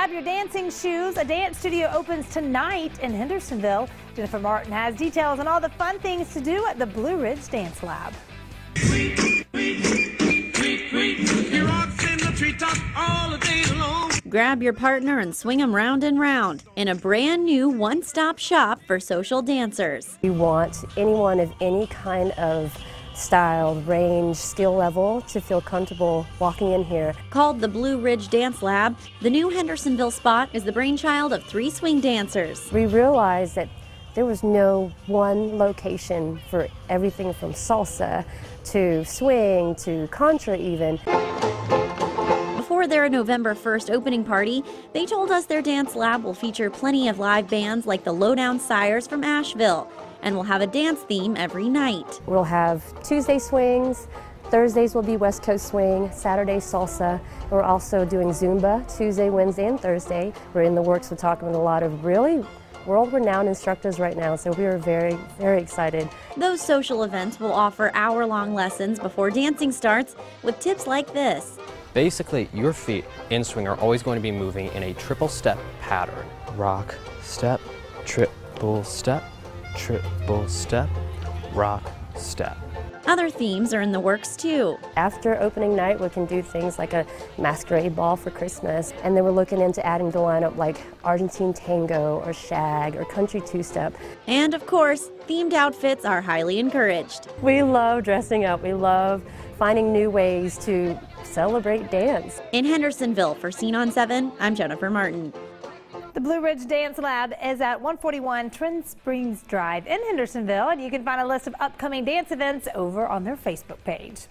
Grab your dancing shoes. A dance studio opens tonight in Hendersonville. Jennifer Martin has details on all the fun things to do at the Blue Ridge Dance Lab. Grab your partner and swing them round and round in a brand new one stop shop for social dancers. We want anyone of any kind of style, range, skill level to feel comfortable walking in here. Called the Blue Ridge Dance Lab, the new Hendersonville spot is the brainchild of three swing dancers. We realized that there was no one location for everything from salsa to swing to contra even. Before their November 1st opening party, they told us their dance lab will feature plenty of live bands like the Lowdown Sires from Asheville and will have a dance theme every night. We'll have Tuesday swings, Thursdays will be West Coast Swing, Saturday Salsa. We're also doing Zumba Tuesday, Wednesday, and Thursday. We're in the works with talking with a lot of really world-renowned instructors right now, so we are very, very excited. Those social events will offer hour-long lessons before dancing starts with tips like this. Basically, your feet in swing are always going to be moving in a triple step pattern. Rock, step, triple step, triple step, rock, step. Other themes are in the works too. After opening night, we can do things like a masquerade ball for Christmas, and then we're looking into adding to the lineup like Argentine tango or shag or country two-step. And of course, themed outfits are highly encouraged. We love dressing up. We love finding new ways to celebrate dance. In Hendersonville for Scene on 7, I'm Jennifer Martin. The Blue Ridge Dance Lab is at 141 Twin Springs Drive in Hendersonville, and you can find a list of upcoming dance events over on their Facebook page.